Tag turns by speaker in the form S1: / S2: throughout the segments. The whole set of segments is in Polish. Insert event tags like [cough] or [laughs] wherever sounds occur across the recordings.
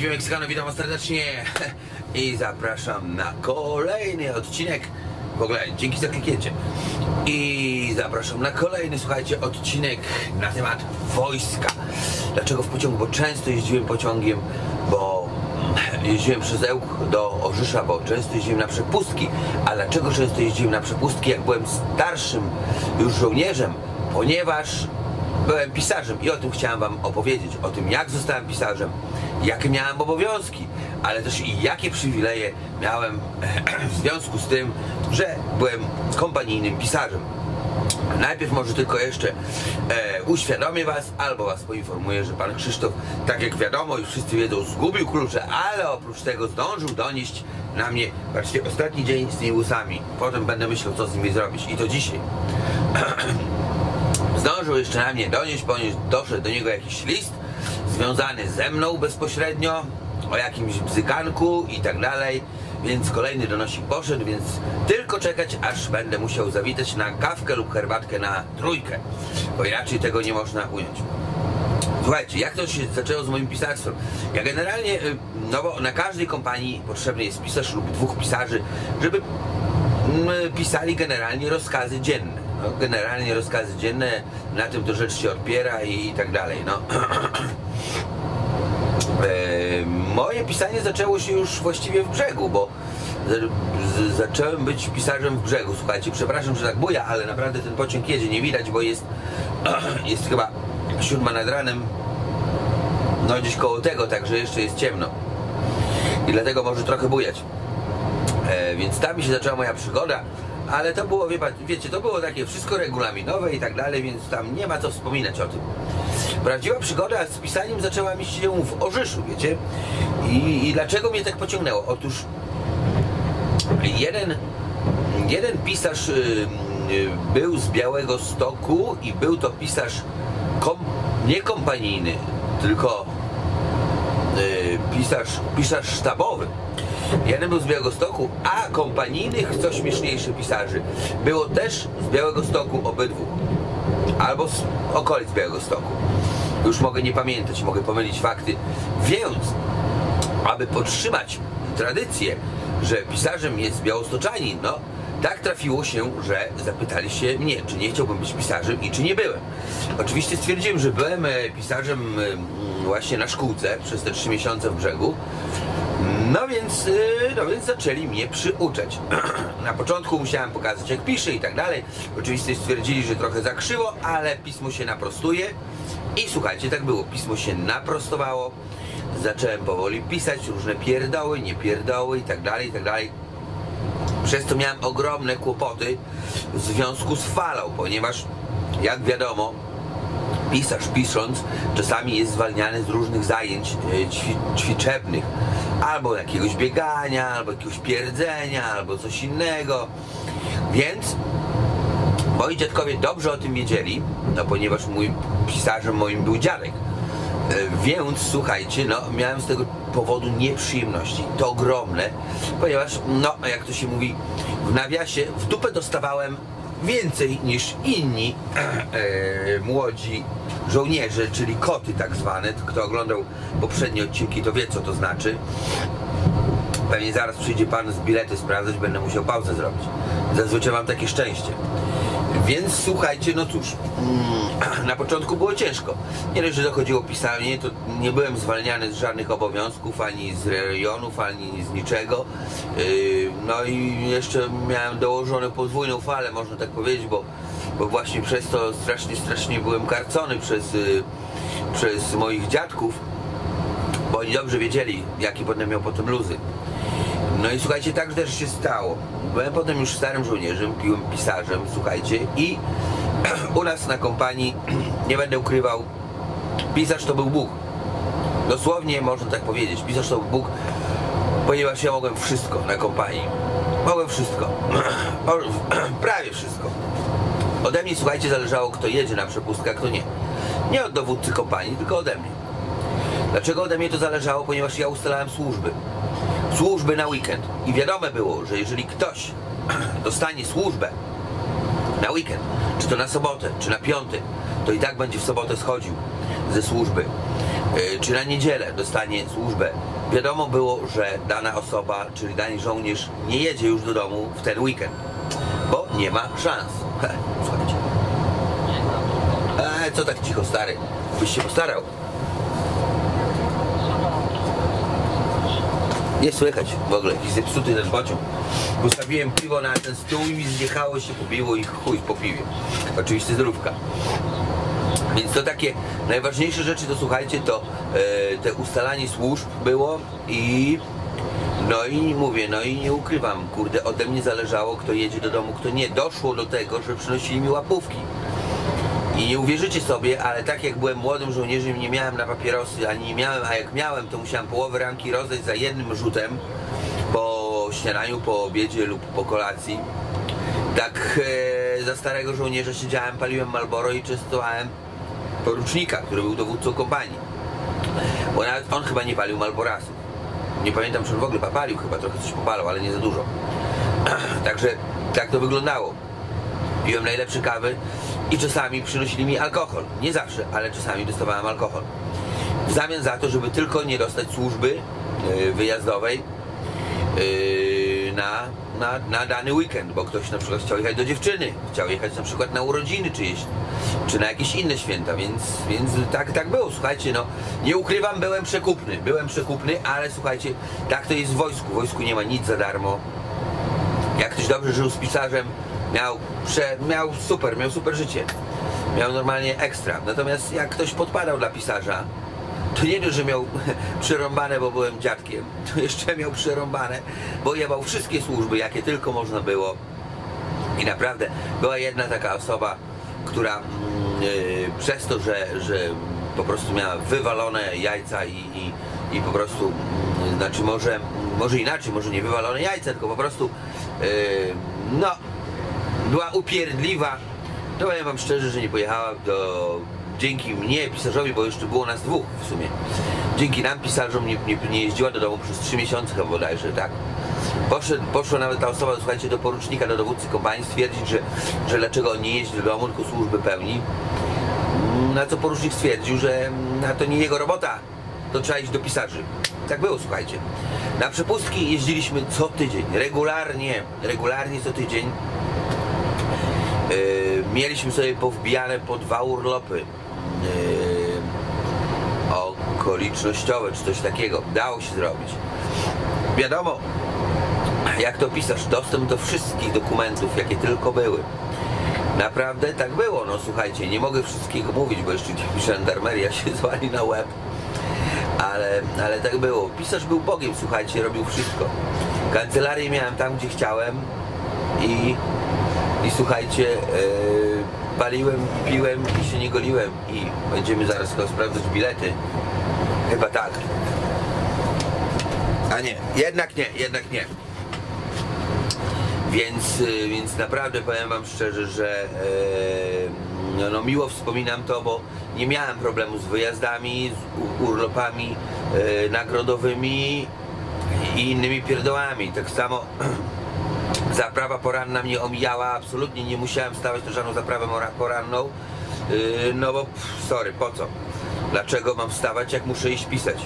S1: Prawdziwy Meksykano, witam was serdecznie [laughs] i zapraszam na kolejny odcinek. W ogóle dzięki za kliknięcie. I zapraszam na kolejny, słuchajcie, odcinek na temat wojska. Dlaczego w pociągu? Bo często jeździłem pociągiem, bo [laughs] jeździłem przez Ełk do Orzysza, bo często jeździłem na przepustki. A dlaczego często jeździłem na przepustki, jak byłem starszym już żołnierzem? Ponieważ byłem pisarzem i o tym chciałem Wam opowiedzieć. O tym, jak zostałem pisarzem, jakie miałem obowiązki, ale też i jakie przywileje miałem [clears throat] w związku z tym, że byłem kompanijnym pisarzem. Najpierw może tylko jeszcze e, uświadomię Was albo Was poinformuję, że Pan Krzysztof, tak jak wiadomo, już wszyscy wiedzą, zgubił klucze, ale oprócz tego zdążył donieść na mnie, patrzcie, ostatni dzień z tymi łusami. Potem będę myślał, co z nimi zrobić i to dzisiaj. [clears throat] zdążył jeszcze na mnie donieść, ponieważ doszedł do niego jakiś list związany ze mną bezpośrednio, o jakimś bzykanku i tak dalej, więc kolejny donosik poszedł, więc tylko czekać, aż będę musiał zawitać na kawkę lub herbatkę na trójkę, bo inaczej tego nie można ująć. Słuchajcie, jak to się zaczęło z moim pisarstwem? Ja generalnie, y, no bo na każdej kompanii potrzebny jest pisarz lub dwóch pisarzy, żeby mm, pisali generalnie rozkazy dzienne. No, generalnie rozkazy dzienne, na tym to rzecz się odpiera i, i tak dalej. No. [clears throat] E, moje pisanie zaczęło się już właściwie w brzegu, bo z, z, zacząłem być pisarzem w brzegu. Słuchajcie, przepraszam, że tak buja, ale naprawdę ten pociąg jedzie, nie widać, bo jest, [clears throat] jest chyba siódma nad ranem, no gdzieś koło tego, także jeszcze jest ciemno. I dlatego może trochę bujać. E, więc tam mi się zaczęła moja przygoda, ale to było, wie, wiecie, to było takie wszystko regulaminowe i tak dalej, więc tam nie ma co wspominać o tym. Prawdziwa przygoda z pisaniem zaczęła mi się w Orzyszu, wiecie? I, i dlaczego mnie tak pociągnęło? Otóż jeden, jeden pisarz y, y, był z Białego Stoku i był to pisarz kom, nie kompanijny, tylko y, pisarz, pisarz sztabowy. Jeden był z Białegostoku, a kompanijnych, co śmieszniejsze pisarzy, było też z Białegostoku obydwu. Albo z okolic Białegostoku. Już mogę nie pamiętać, mogę pomylić fakty. Więc, aby podtrzymać tradycję, że pisarzem jest białostoczanin, no, tak trafiło się, że zapytali się mnie, czy nie chciałbym być pisarzem i czy nie byłem. Oczywiście stwierdziłem, że byłem e, pisarzem e, właśnie na szkółce przez te trzy miesiące w brzegu. No więc, y, no więc zaczęli mnie przyuczać. [clears throat] Na początku musiałem pokazać jak piszę i tak dalej. Oczywiście stwierdzili, że trochę za krzywo, ale pismo się naprostuje. I słuchajcie, tak było. Pismo się naprostowało. Zacząłem powoli pisać różne pierdoły, nie pierdoły i tak dalej, i tak dalej. Przez to miałem ogromne kłopoty w związku z falą, ponieważ jak wiadomo, pisarz pisząc czasami jest zwalniany z różnych zajęć ćwi ćwiczebnych albo jakiegoś biegania, albo jakiegoś pierdzenia, albo coś innego. Więc moi dziadkowie dobrze o tym wiedzieli no ponieważ mój pisarzem moim był dziadek. Więc słuchajcie, no miałem z tego powodu nieprzyjemności, to ogromne, ponieważ, no jak to się mówi w nawiasie, w dupę dostawałem więcej niż inni [clears throat] e, młodzi żołnierze, czyli koty tak zwane. Kto oglądał poprzednie odcinki, to wie co to znaczy. Pewnie zaraz przyjdzie pan z bilety sprawdzać, będę musiał pauzę zrobić. Zazwyczaj mam takie szczęście. Więc słuchajcie, no cóż, mm, [clears throat] na początku było ciężko. Nie dość, że dochodziło pisanie, to nie byłem zwalniany z żadnych obowiązków, ani z rejonów, ani z niczego. Yy, no i jeszcze miałem dołożoną podwójną falę, można tak powiedzieć, bo, bo właśnie przez to strasznie, strasznie byłem karcony przez, yy, przez moich dziadków, bo oni dobrze wiedzieli, jaki potem miał potem luzy. No i słuchajcie, tak też się stało. Byłem potem już starym żołnierzem, piłem pisarzem, słuchajcie, i [clears throat] u nas na kompanii, [clears throat] nie będę ukrywał, pisarz to był Bóg. Dosłownie można tak powiedzieć, pisarz to był Bóg, ponieważ ja mogłem wszystko na kompanii. Mogłem wszystko. [clears throat] Prawie wszystko. Ode mnie, słuchajcie, zależało kto jedzie na przepustkę, a kto nie. Nie od dowódcy kompanii, tylko ode mnie. Dlaczego ode mnie to zależało? Ponieważ ja ustalałem służby służby na weekend. I wiadome było, że jeżeli ktoś [clears throat] dostanie służbę na weekend, czy to na sobotę, czy na piątek, to i tak będzie w sobotę schodził ze służby, yy, czy na niedzielę dostanie służbę. Wiadomo było, że dana osoba, czyli dany żołnierz nie jedzie już do domu w ten weekend, bo nie ma szans. [laughs] Słuchajcie. Eee, co tak cicho, stary? Byś się postarał. Nie słychać w ogóle, jakiś zepsuty ten pociąg. Postawiłem piwo na ten stół i mi zjechało się, pobiło i chuj po piwie. Oczywiście zdrówka. Więc to takie najważniejsze rzeczy to słuchajcie, to e, te ustalanie służb było i no i mówię, no i nie ukrywam, kurde, ode mnie zależało, kto jedzie do domu, kto nie. Doszło do tego, że przynosili mi łapówki. I nie uwierzycie sobie, ale tak jak byłem młodym żołnierzem, nie miałem na papierosy, ani nie miałem, a jak miałem, to musiałem połowę ramki rozdać za jednym rzutem po śniadaniu, po obiedzie lub po kolacji. Tak e, za starego żołnierza siedziałem, paliłem Malboro i częstowałem porucznika, który był dowódcą kompanii. Bo nawet on chyba nie palił Malborasów. Nie pamiętam, czy on w ogóle palił, chyba trochę coś popalał, ale nie za dużo. [clears throat] Także tak to wyglądało. Piłem najlepsze kawy i czasami przynosili mi alkohol. Nie zawsze, ale czasami dostawałem alkohol. W zamian za to, żeby tylko nie dostać służby yy, wyjazdowej yy, na, na, na dany weekend, bo ktoś na przykład chciał jechać do dziewczyny, chciał jechać na przykład na urodziny czyjeś, czy na jakieś inne święta, więc, więc tak, tak było, słuchajcie, no nie ukrywam, byłem przekupny, byłem przekupny, ale słuchajcie, tak to jest w wojsku, w wojsku nie ma nic za darmo, jak ktoś dobrze żył z pisarzem, miał, prze, miał super, miał super życie. Miał normalnie ekstra. Natomiast jak ktoś podpadał dla pisarza, to nie dość, że miał [laughs] przerąbane, bo byłem dziadkiem, to jeszcze miał przerąbane, bo jebał wszystkie służby, jakie tylko można było. I naprawdę była jedna taka osoba, która yy, przez to, że, że po prostu miała wywalone jajca i, i, i po prostu, yy, znaczy może, może inaczej, może nie wywalone jajca, tylko po prostu yy, no była upierdliwa. To powiem wam szczerze, że nie pojechała do... Dzięki mnie, pisarzowi, bo jeszcze było nas dwóch w sumie. Dzięki nam, pisarzom, nie, nie, nie jeździła do domu przez trzy miesiące chyba bodajże, tak? Poszedł, poszła nawet ta osoba, słuchajcie, do porucznika, do dowódcy kompanii stwierdzić, że, że dlaczego on nie jeździ do domu, tylko służby pełni. Na co porucznik stwierdził, że to nie jego robota, to trzeba iść do pisarzy. Tak było, słuchajcie. Na przepustki jeździliśmy co tydzień, regularnie, regularnie co tydzień. Yy, mieliśmy sobie powbijane po dwa urlopy yy, okolicznościowe czy coś takiego. Dało się zrobić. Wiadomo, jak to pisarz, dostęp do wszystkich dokumentów, jakie tylko były. Naprawdę tak było, no słuchajcie, nie mogę wszystkiego mówić, bo jeszcze gdzieś żandarmeria się [laughs] zwali na łeb. Ale, ale tak było. Pisarz był Bogiem, słuchajcie, robił wszystko. Kancelarię miałem tam, gdzie chciałem i i słuchajcie, yy, paliłem, piłem i się nie goliłem i będziemy zaraz chyba sprawdzać bilety. Chyba tak. A nie, jednak nie, jednak nie. Więc, yy, więc naprawdę powiem wam szczerze, że yy, no, no, miło wspominam to, bo nie miałem problemu z wyjazdami, z urlopami nagrodowymi i innymi pierdołami. Tak samo [clears throat] zaprawa poranna mnie omijała, absolutnie nie musiałem stawać na żadną zaprawę poranną, yy, no bo sorry, po co? Dlaczego mam wstawać, jak muszę iść pisać?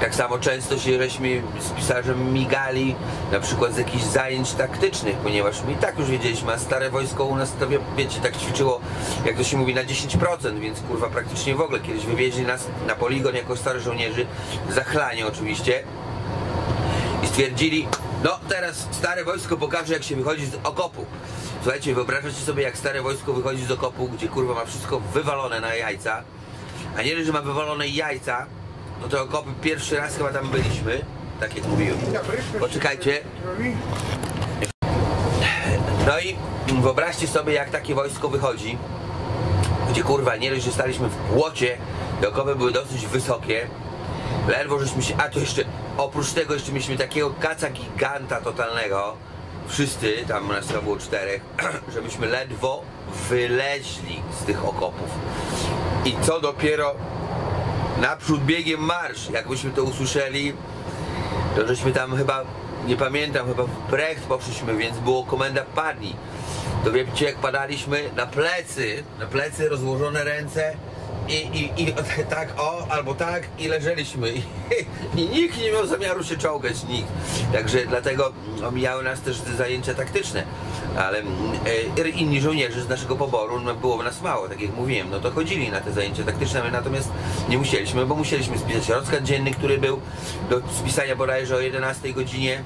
S1: Tak samo często się żeśmy z pisarzem migali, na przykład z jakichś zajęć taktycznych, ponieważ my i tak już wiedzieliśmy, a stare wojsko u nas to wiecie, tak ćwiczyło, jak to się mówi, na 10%, więc kurwa praktycznie w ogóle kiedyś wywieźli nas na poligon jako starych żołnierzy, zachlanie oczywiście stwierdzili, no teraz stare wojsko pokaże jak się wychodzi z okopu. Słuchajcie, wyobrażacie sobie jak stare wojsko wychodzi z okopu, gdzie kurwa ma wszystko wywalone na jajca. A nie, że ma wywalone jajca, no to okopy pierwszy raz chyba tam byliśmy, tak jak mówiłem. Poczekajcie. No i wyobraźcie sobie jak takie wojsko wychodzi, gdzie kurwa nie że staliśmy w płocie, te okopy były dosyć wysokie, ledwo żeśmy się, a to jeszcze Oprócz tego jeszcze mieliśmy takiego kaca giganta totalnego, wszyscy, tam nas chyba było czterech, [clears throat] żebyśmy ledwo wyleźli z tych okopów. I co dopiero naprzód biegiem marsz, jakbyśmy to usłyszeli, to żeśmy tam chyba, nie pamiętam, chyba w Brecht poszliśmy, więc było komenda padni. to wiecie jak padaliśmy na plecy, na plecy rozłożone ręce i, i, i [laughs] tak o, albo tak i leżeliśmy. I, [laughs] i nikt nie miał zamiaru się czołgać, nikt. Także dlatego omijały nas też te zajęcia taktyczne, ale e, inni żołnierze z naszego poboru, no było nas mało, tak jak mówiłem, no to chodzili na te zajęcia taktyczne, my natomiast nie musieliśmy, bo musieliśmy spisać rozkład dzienny, który był do spisania bodajże o 11 godzinie